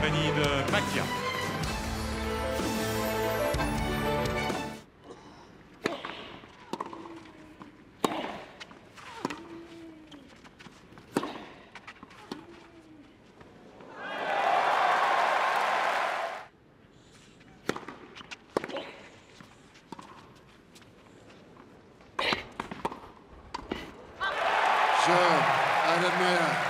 compagnie de Makia. Je, Adam Meyer.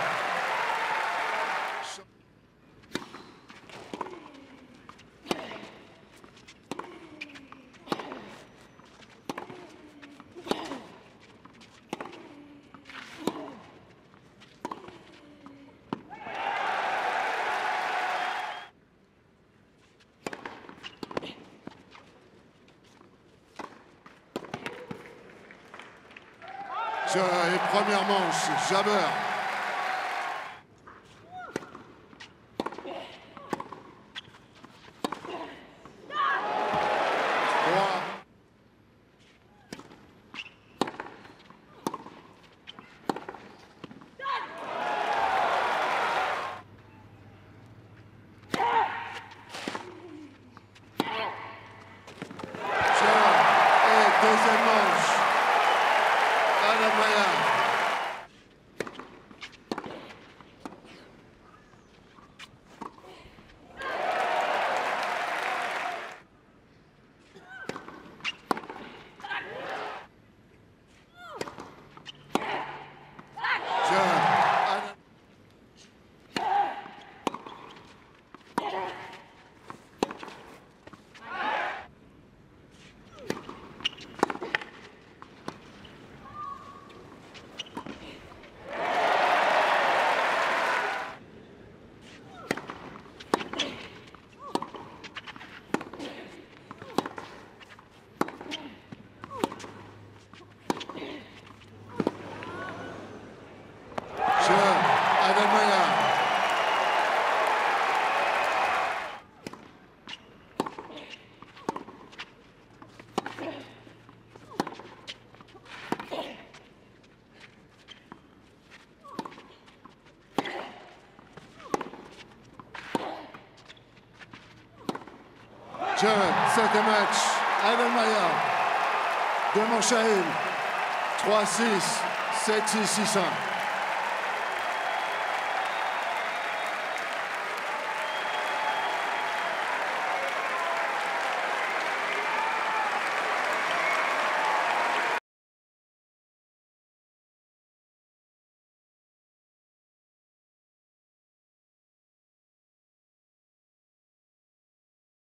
Et première manche, Jabber. Adam Meyer. Je, Adam- Je, Adam Meyer. Je, septième match. Deux manches à une. 3-6, 7-6, 6-1.